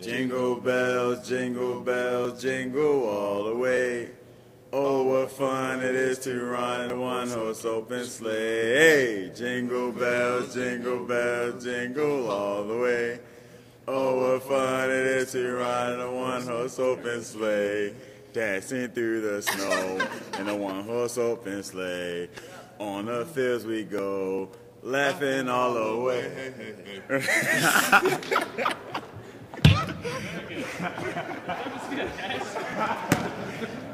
Jingle bells, jingle bells, jingle all the way. Oh, what fun it is to ride in a one horse open sleigh. Jingle bells, jingle bells, jingle all the way. Oh, what fun it is to ride in a one horse open sleigh. Dashing through the snow in a one horse open sleigh. On the fields we go, laughing all the way. Vamos virar 10.